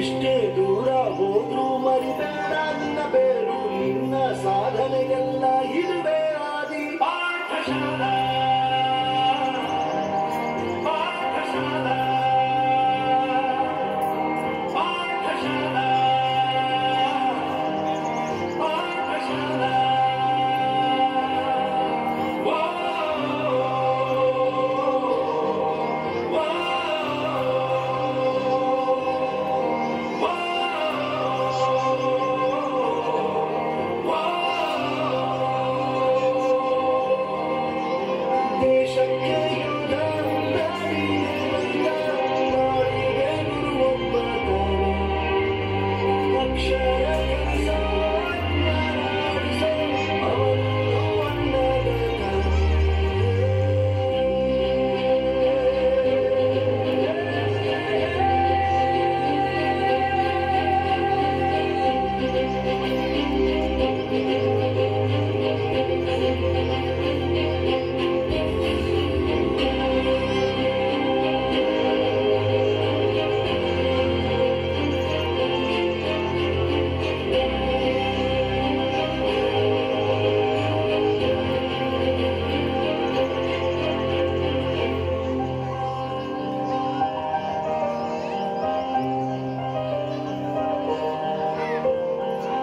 ಇಷ್ಟೇ ದೂರವು